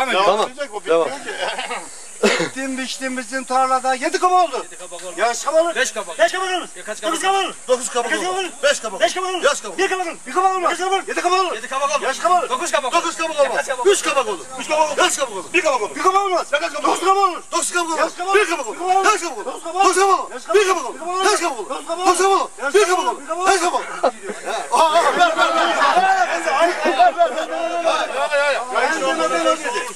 Devam ediyor. Tamam. Devam. Ektim biçtim bizim tarlada yedi kaba oldu. Yedi kabak olur. Yaş kaba olur. Beş kabak. Beş kaba olur. Ya kaç Dokuz kabak? Dokuz kabak Kaç kabak olur. olur? Beş kabak Beş olur. kaba olur. Yaş kabak. Bir kaba olur. Bir kaba olmaz. Beş kaba olur. Yedi kaba olur. Yedi kabak olur. Yaş kaba olur. Dokuz kabak olur. Dokuz kabak kaç kabak Üç kabak olur. Üç kaba olur. Yaş kabak olur. Bir kaba olur. Bir kaba olmaz. Kaç kabak Dokuz olur? kaba olur. Dokuz kabak olur. Yaş kabak kabak olur. Bir kabak olur. Yaş kabak olur. Dokuz kabak olur. Dokuz kabak kabak Bir kabak kabak olur. Yaş kabak olur. Dokuz kabak. Dokuz kabak. Yaş Bir kabak kabak olur. olur. Bir kabak olur. Yaş kabak olur. Aa, aa, ver, ver, ver. Ben demeden o dedi.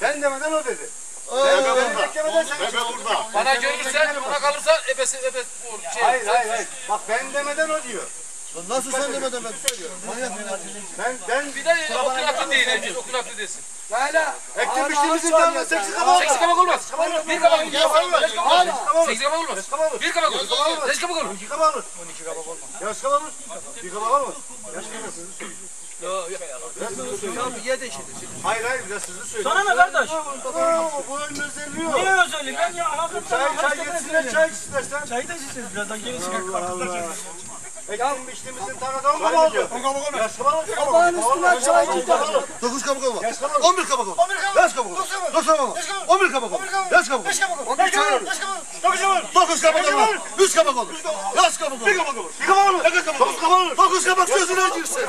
Ben demeden o dedi. Ben demeden sen Bana görürsen, bana ebesi ebes olur. Şey, Hayır hayır hayır. Bak ben demeden o diyor. Lan Nasıl sen demeden ben? Ben ben Bir de okulaklı değil, herkes okulaklı desin. ektim biçtiğimizin tarlada sekiz kaba olur. Sekiz kabak olmaz. Bir kabak olur. Beş kabak olur. olur. Sekiz kabak olmaz. kabak olur. Bir kabak olur. Beş kabak olur. İki kaba olur. On iki kaba olmaz. Yaş kaba olur. Bir kaba olmaz. Yaş kaba Hayır hayır biraz hızlı söyle. Sana ne kardeş? Bu ön özelliği o. Niye özellik? Ben ya anladım. Çay çay getirsinler çay istersen. Çayı da içeceğiz birazdan geri çıkar. Ektim biçtiğimizin tarlada on kaba oldu. Kabağın üstünden çay kabak. On bir kabak olur. Yaş kabak olur. Dokuz kabak olur. On bir kabak olur. Yaş kabak olur. Beş kaba olur. Beş kaba olur. Beş kaba olur. Dokuz kaba olur. Dokuz kabak olur. Üç kabak olur. Yaş kabak olur. Bir kaba olur. Bir kaba olur. Dokuz kaba olur. Dokuz kabak sözüne girsin.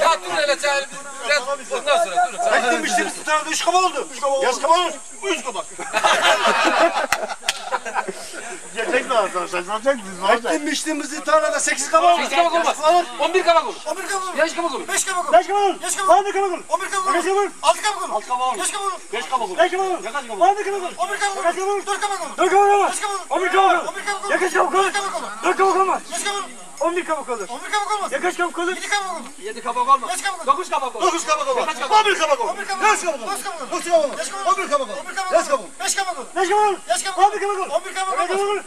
Ya dur hele çay. Biraz ondan sonra dur. Ektim biçtiğimizin tarlada üç kaba oldu. Üç kaba olur. Yaş kaba olur. Üç kaba. Gerçek mi arkadaşlar? Gerçek mi? Ektim biçtiğimizin tarlada sekiz kaba olur. Sekiz kabak olmaz. On bir kabak olur. On bir kaba olur. Beş kabak olur. Beş kaba olur. Beş kaba olur. Beş kaba olur. On bir kaba olur. On bir kaba olur. Beş kaba olur. Altı kaba olur. Altı kaba olur. Beş kaba olur. Beş kaba olur. Beş kaba olur. Kaç kaba olur? On bir kaba olur. On bir kaba olur. Kaç kaba olur? Dört kaba olur. Dört kaba olur. Beş kaba olur. On bir kaba olur. On bir kaba olur. Ya kaç kaba olur? Dört kaba olmaz. Beş kaba olur. On bir kaba olur. On bir kaba olmaz. Ya kaç kaba olur? Yedi kaba olur. Yedi kabak olmaz. Beş kabak olur. Dokuz kabak olur. Dokuz kabak olur. On bir kabak olur. On bir kaba olur. Yaş kabak olur. Dokuz kaba olur. Dokuz kabak olur. Beş kaba olur. On bir kabak olur. On bir kaba Yaş kabak olur. olur. Beş kaba olur. Beş kaba olur. Yaş kaba olur. On bir kaba olur. On bir kaba olur.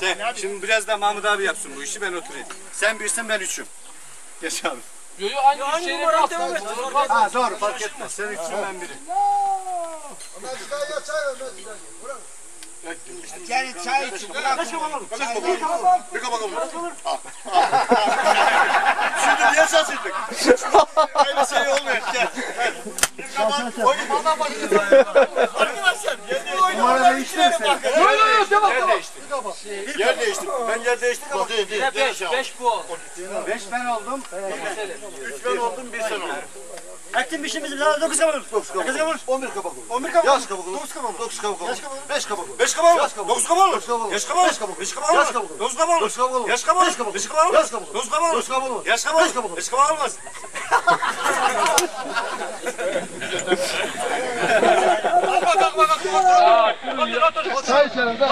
Sen, şimdi biraz da Mahmut abi yapsın bu işi ben oturayım. Sen birsin ben üçüm. Geç abi. Yo yo aynı şeyleri devam et. Ha doğru fark etmez. Sen üçsün ben biri. Gel çay için. Bir kabak olur. Şimdi niye şaşırdık? Aynı şey olmuyor. Gel. Arkadaşlar numara değişti mi senin? Yo yo yo devam devam. Yer değişti. Ben yer değiştik ama değil değil. Beş, beş bu oldu. Beş ben oldum. Üç ben oldum bir sen oldun. Ektim biçtiğimiz birazdan dokuz kabak olur. Dokuz kabak kabak olur. On bir kabak Yaş olur. kabak olur. Dokuz kabak olur. Dokuz kabak olur. Yaş kabak olur. Beş kabak olur. Beş kabak olur. Yaş kabak olur. Dokuz kabak olur. Dokuz kabak olur. Yaş kabak olur. Beş kabak olur. Beş kabak olur. Yaş kabak olur. Dokuz kabak olur. Dokuz kabak olur. Yaş kabak olur. Beş kabak olur. Beş kabak olur. Yaş kabak olur. Dokuz kabak olur. Dokuz kabak olur. Yaş kabak olur. Beş kabak olur. Beş kabak olmaz. Çay içelim de.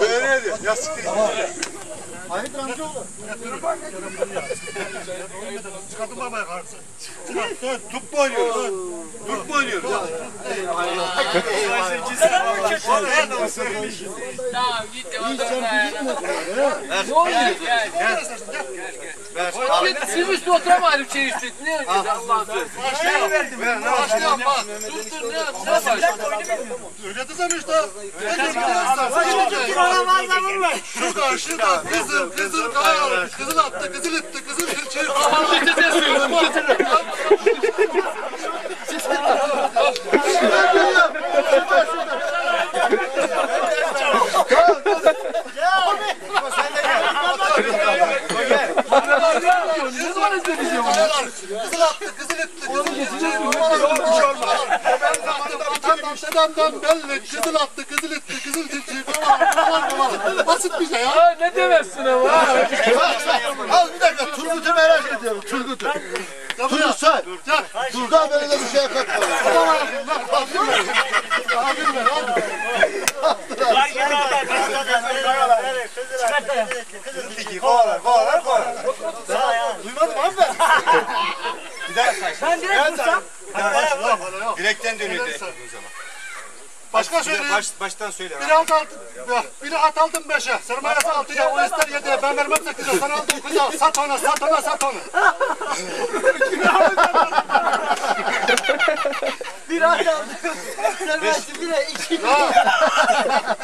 Böyleydi. Ya siktir. Hayırdır amcaoğlu? Çıkartın babaya karşı. Tut mu oynuyoruz? Tut mu oynuyoruz? Tamam git devam devam. Ne oluyor? Gel gel. Gel. Siz üstü oturamayın şey üstü. Ne oynuyorsun Allah'ın sözü? Ne Başlayalım bak. Dur dur ne ne başlayalım? Öyle desem işte. Şurada şurada. Kızıl kızıl kaya kızıl attı kızıl etti kızıl kırçı. Ne zaman izleyeceğim onu? Kızıl attı kızıl etti kızıl kırçı. Ben zamanında adamdan belli kızıl attı kızıl etti kızıl kırçı. Basit bir şey ya. Ha ne demezsin ama. Al bir dakika Turgut'u merak ediyorum. Turgut'u. Turgut say. Daha böyle de bir şeye katma. Kovalar kovalar kovalar. Duymadım abi ben. Bir daha say. Ben direkt vursam. Direkten dönüyor direkt. Başka söyleyeyim. Baş, baştan söyle. Biri alt altı, biri at aldım beşe. Sermayesi altıya, o ister yediye. Ben vermem sekize. Sen aldın kıza. Sat ona, sat ona, sat onu. Bir at aldım. Sermayesi bire iki.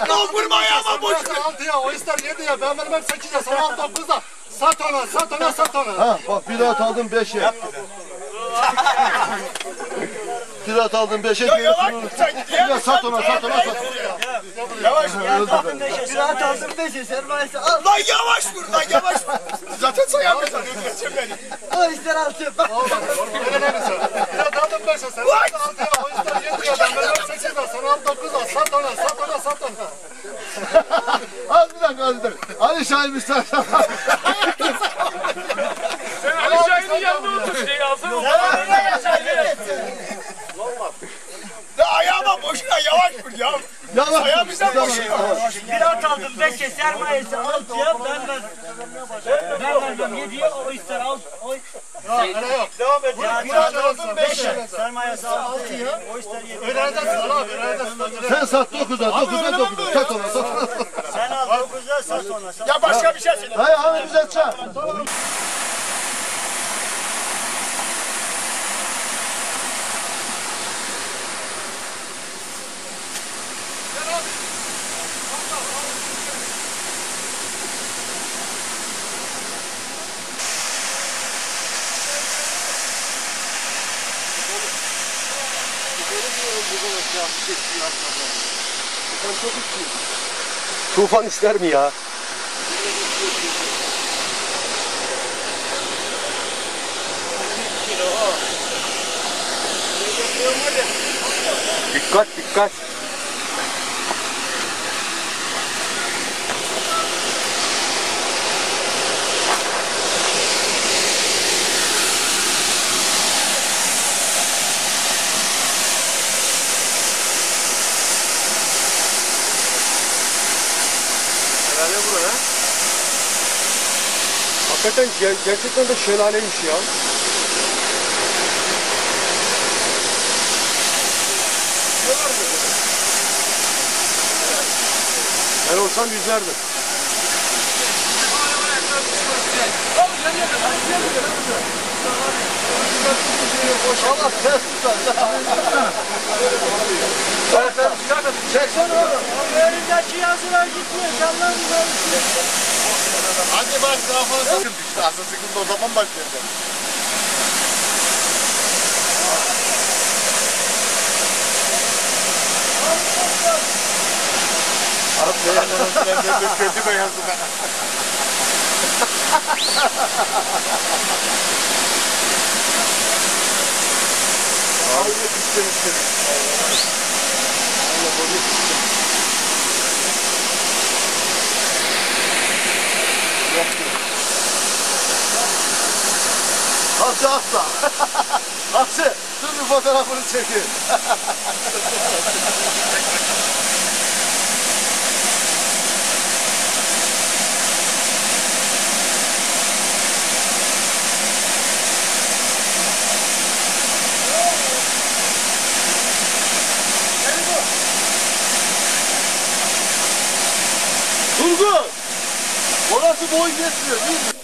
Lan vurma ayağıma boş ver. Altıya o ister yediye ben vermem sekize sana al dokuza. Sat ona sat ona sat ona. Ha bak bir at aldım beşe. Bir at aldım beşe gerisini. Ya sat ona sat ona sat. Yavaş. Bir at aldım beşe sermayesi al. Lan yavaş vur lan yavaş. Zaten sayamıyorsun. Öldüreceğim beni. O ister altı. Bak. Öyle ne misin? Biraz aldım beşe sen altıya o ister yediye ben vermem sekize sana al dokuza. Sat ona sat ona sat ona. Az bir dakika az bir dakika. Ali Şahin istersen. Sen Ali Şahin'in yanında otur. Şey alsana. Ya ayağıma boşuna yavaş vur ya. Yavaş. Ayağımızdan Tamam, boşuyor. tamam. Bir at aldım beşe sermayesi altıya ben ver. Ben vermem yediye o ister alt. O Öyle yok. Devam et. Bir aldım sermayesi altıya o ister yediye. Öyle edersin abi öyle edersin. Sen sat dokuza dokuza dokuza. Sat ona sat ona. Sen al dokuzda sat ona. Ya başka bir şey söyle. Hayır abi bize çağır. Tufan ister mi ya? Dikkat dikkat. Hakikaten ger- gerçekten de şelaleymiş ya. Ben olsam yüzerdim. Allah ses tutar. Çeksene oğlum. Önündeki yazılar gitmiyor. Canlar Hadi bak daha fazla sıkıntı işte. Asıl sıkıntı o zaman başlayacak. Abi beyanlarım kötü beyazdı ben. Abi istem istem. Hapsi asla. Hapsi dur bir fotoğrafını çekeyim. Turgut! Orası boy yetmiyor değil mi?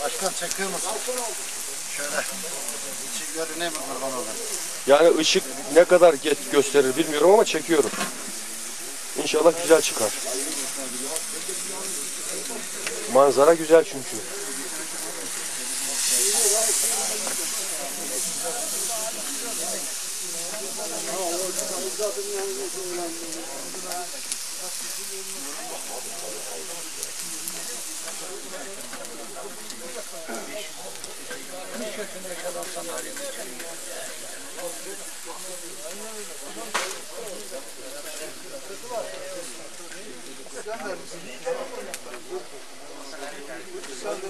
Başkan çekiyor musun? Şöyle içi görüneyim mi kurban olayım? Yani ışık ne kadar get gösterir bilmiyorum ama çekiyorum. İnşallah güzel çıkar. Manzara güzel çünkü.